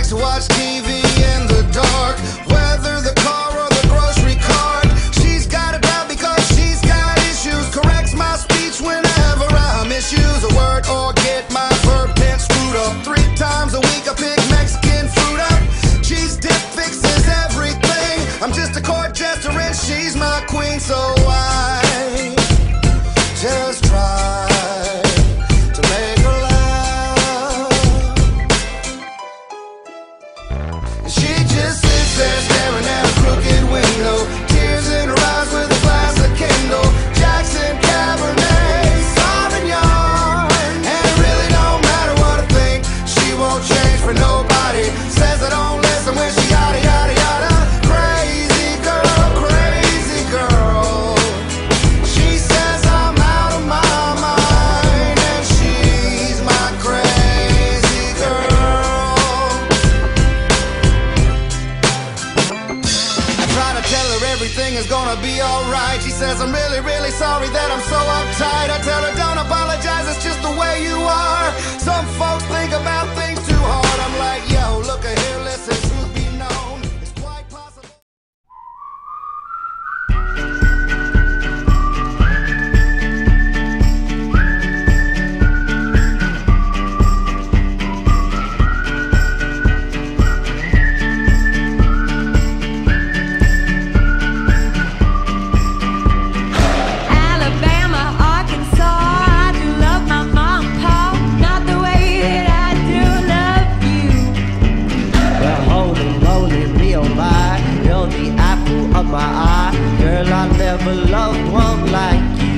She likes to watch TV in the dark, whether the car or the grocery cart. She's got it bad because she's got issues. Corrects my speech whenever I misuse a word or get my verb tense screwed up. Three times a week I pick Mexican food up. Cheese dip fixes everything. I'm just a court jester and she's my queen, so everything is gonna be alright. She says, I'm really, really sorry that I'm so uptight. I tell her, don't apologize, it's just the way you are. Some folks think about things too hard. Loved one like you.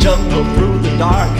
jungle through the dark.